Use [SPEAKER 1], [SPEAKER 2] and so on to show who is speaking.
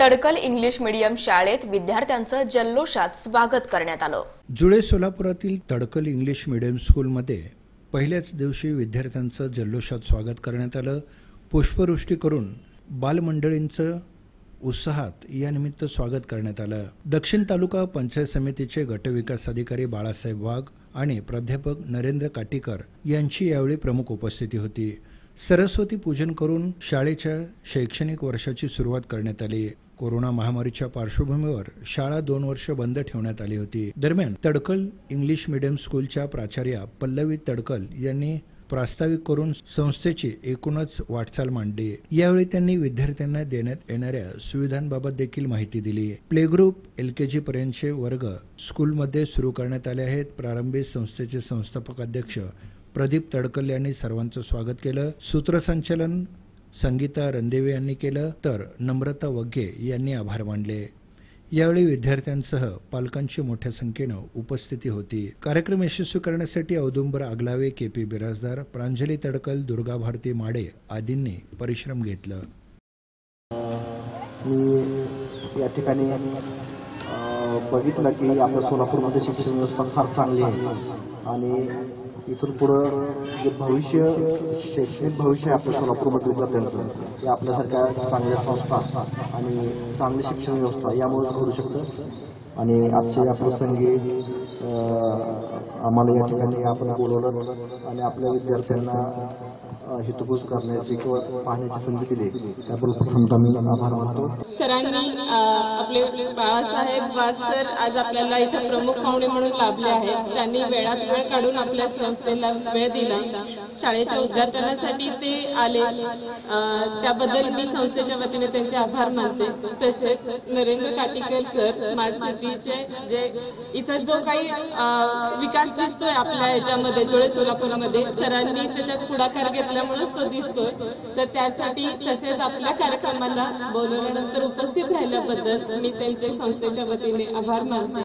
[SPEAKER 1] तडकल English medium शाळेत विद्यार्थ्यांचं जल्लोषात स्वागत करण्यात आलं.
[SPEAKER 2] जुळे सोलापुरातील तडकल इंग्लिश मीडियम स्कूलमध्ये पहिल्याच दिवशी विद्यार्थ्यांचं जल्लोषात स्वागत करण्यात आलं. पुष्पवृष्टी करून बालमंडळींचं उत्साहात यानिमित्त स्वागत करण्यात आलं. दक्षिण तालुका पंचायत समितीचे गटविकास अधिकारी बाळासाहेब वाघ आणि प्राध्यापक नरेंद्र काटीकर यांची यावेळी प्रमुख उपस्थिती होती. सरस्वती पूजन करून शाळेच्या शैक्षणिक वर्षाची सुरुवात करण्यात आली. कोरोना महामारीच्या पार्श्वभूमीवर शाळा दोन वर्ष बंद ठेवण्यात आली होती. दरम्यान तडकल इंग्लिश मिडियम स्कूलच्या प्राचार्या पल्लवी तडकल यांनी प्रास्ताविक करून संस्थेची एकूणच वाटचाल मांडली. यावेळी त्यांनी विद्यार्थ्यांना देण्यात येणाऱ्या सुविधांबाबत देखील माहिती दिली. Play group L K G पर्यंतचे वर्ग स्कूलमध्ये सुरू करण्यात आले आहेत. प्रारंभी संस्थेचे संस्थापक अध्यक्ष प्रदीप तडकल यांनी सर्वांचं स्वागत केलं. सूत्रसंचलन संगीता रणदेवे यांनी केलं तर नम्रता वग्गे यांनी आभार मानले. यावेळी विद्यार्थ्यांसह पालकांची मोठ्या संख्येनं उपस्थिती होती. कार्यक्रम यशस्वी करण्यासाठी औदुंबर आगलावे के पी बिराजदार प्रांजली तडकल दुर्गा भारती माडे आदींनी परिश्रम घेतलं.
[SPEAKER 3] मी या ठिकाणी बघितलं की आपल्या सोलापूरमध्ये शिक्षण व्यवस्था फार चांगली आहे. आणि इथून पुढं जे भविष्य शैक्षणिक भविष्य आहे आपल्या सोलापूरमध्ये विद्यार्थ्यांचं हे आपल्यासारख्या चांगल्या संस्था आणि चांगली शिक्षण व्यवस्था यामुळेच घडू शकतं. आणि आजचे आपलं संगीत आम्हाला या ठिकाणी आपण बोलवलं आणि आपल्या विद्यार्थ्यांना अ, हितगुज करण्याची किंवा पाहण्याची संधी दिली. त्याबद्दल प्रथमतः मी आभार मानतो.
[SPEAKER 4] सरांनी आपले बाळासाहेब वाघ सर आज आपल्याला इथे प्रमुख पाहुणे म्हणून लाभले आहेत. त्यांनी वेळात वेळ काढून आपल्या संस्थेला वेळ दिला. शाळेच्या उद्घाटनासाठी ते आले. त्याबद्दल मी संस्थेच्या वतीने त्यांचे आभार मानते. तसेच नरेंद्र काटीकर सर स्मार्ट सिटीचे जे इथं जो काही विकास दिसतोय आपल्या याच्यामध्ये जुळे सोलापूरमध्ये. सरांनी त्याच्यात पुढाकार घेतल्यामुळेच तो दिसतोय. तर त्यासाठी तसेच आपल्या कार्यक्रमाला बोलवल्यानंतर उपस्थित राहिल्याबद्दल मी त्यांचे संस्थेच्या वतीने आभार मानते.